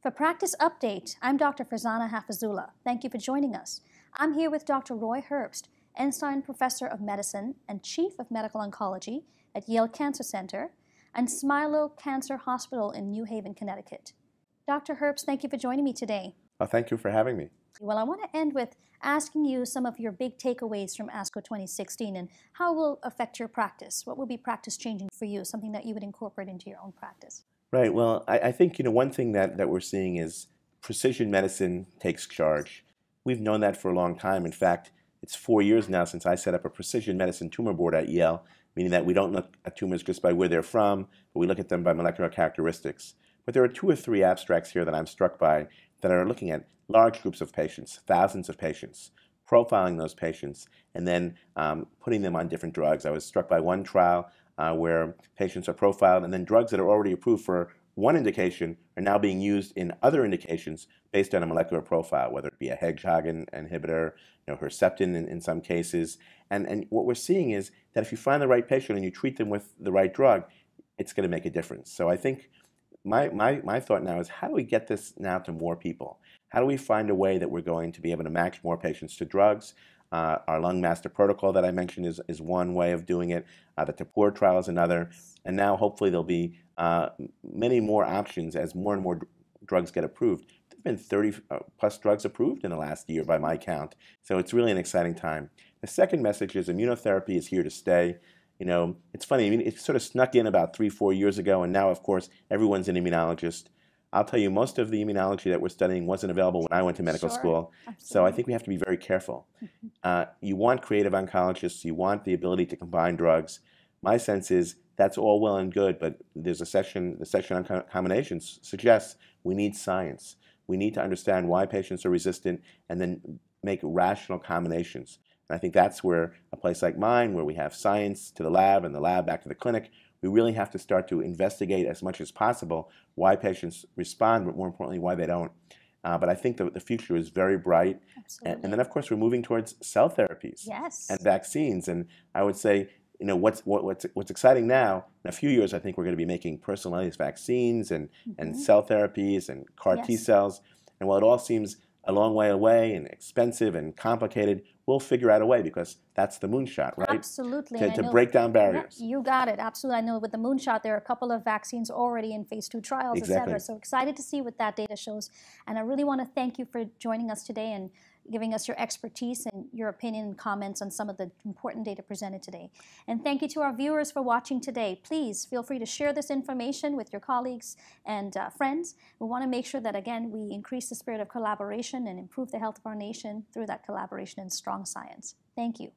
For Practice Update, I'm Dr. Farzana Hafizullah. Thank you for joining us. I'm here with Dr. Roy Herbst, Ensign Professor of Medicine and Chief of Medical Oncology at Yale Cancer Center and Smilow Cancer Hospital in New Haven, Connecticut. Dr. Herbst, thank you for joining me today. Oh, thank you for having me. Well, I want to end with asking you some of your big takeaways from ASCO 2016 and how it will affect your practice. What will be practice changing for you, something that you would incorporate into your own practice? Right. Well, I, I think you know one thing that, that we're seeing is precision medicine takes charge. We've known that for a long time. In fact, it's four years now since I set up a precision medicine tumor board at Yale, meaning that we don't look at tumors just by where they're from, but we look at them by molecular characteristics. But there are two or three abstracts here that I'm struck by that are looking at large groups of patients, thousands of patients, profiling those patients, and then um, putting them on different drugs. I was struck by one trial uh, where patients are profiled, and then drugs that are already approved for one indication are now being used in other indications based on a molecular profile, whether it be a hedgehog inhibitor, you know, Herceptin in, in some cases. And, and what we're seeing is that if you find the right patient and you treat them with the right drug, it's going to make a difference. So I think my, my, my thought now is how do we get this now to more people? How do we find a way that we're going to be able to match more patients to drugs? Uh, our lung master protocol that I mentioned is, is one way of doing it. Uh, the TAPUR trial is another. And now hopefully there'll be uh, many more options as more and more dr drugs get approved. There have been 30 uh, plus drugs approved in the last year by my count. So it's really an exciting time. The second message is immunotherapy is here to stay. You know, it's funny, I mean, it sort of snuck in about three, four years ago, and now, of course, everyone's an immunologist. I'll tell you, most of the immunology that we're studying wasn't available when I went to medical Sure, school. So I think we have to be very careful. Uh, you want creative oncologists, you want the ability to combine drugs. My sense is that's all well and good, but there's a section, the section on co- combinations suggests we need science. We need to understand why patients are resistant and then make rational combinations. And I think that's where a place like mine, where we have science to the lab and the lab back to the clinic, we really have to start to investigate as much as possible why patients respond, but more importantly, why they don't. Uh, but I think the, the future is very bright. And, and then, of course, we're moving towards cell therapies yes. and vaccines. And I would say, you know, what's, what, what's, what's exciting now, in a few years, I think we're going to be making personalized vaccines and, and Mhm. cell therapies and CAR T Yes. cells. And while it all seems a long way away and expensive and complicated, we'll figure out a way because that's the moonshot, right? Absolutely. To, to break down Yeah, barriers. you got it. Absolutely. I know with the moonshot, there are a couple of vaccines already in phase two trials, et cetera. So excited to see what that data shows. And I really want to thank you for joining us today and giving us your expertise and your opinion and comments on some of the important data presented today. And thank you to our viewers for watching today. Please feel free to share this information with your colleagues and uh, friends. We want to make sure that, again, we increase the spirit of collaboration and improve the health of our nation through that collaboration and strong science. Thank you.